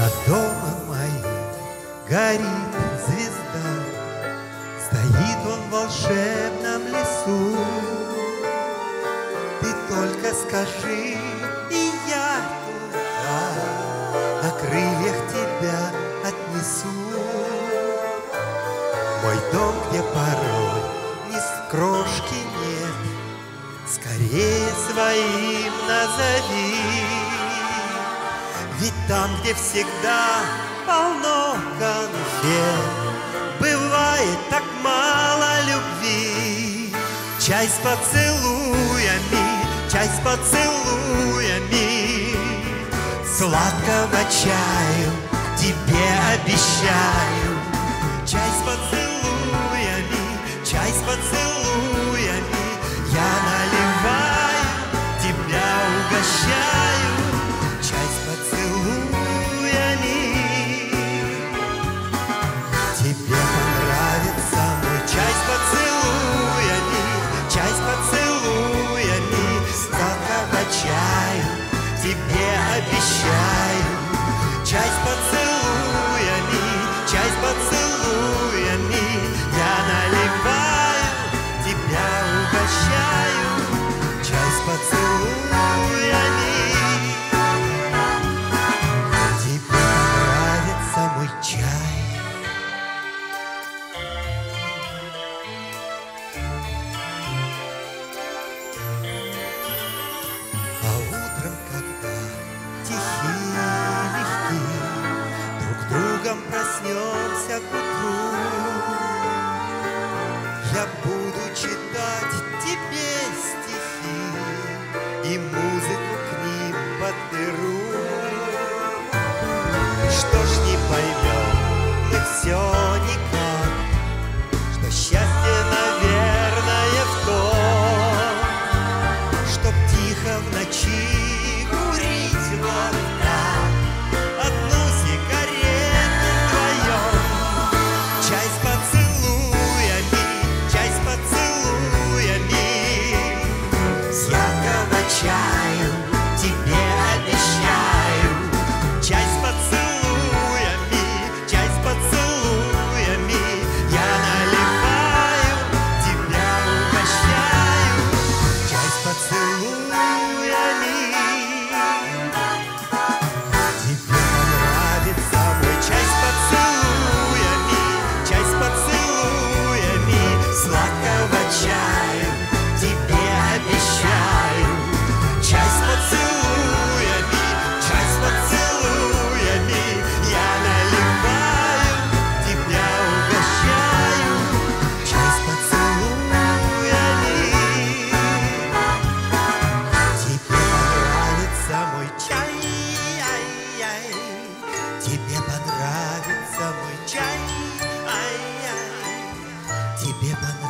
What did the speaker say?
Над домом моим горит звезда, Стоит он в волшебном лесу. Ты только скажи, и я туда На крыльях тебя отнесу. Мой дом, где порой ни с крошки нет, Скорее своим назови. Ведь там, где всегда полно конфет, Бывает так мало любви. Чай с поцелуями, чай с поцелуями, Сладкого чаю тебе обещаю. Чай с поцелуями, чай с поцелуями, обещаю. Чай с проснемся к утру, Я буду читать тебе стихи И музыку к ним подберу. Чай, ай-яй. Тебе понравится мой чай, ай-яй. Тебе понравится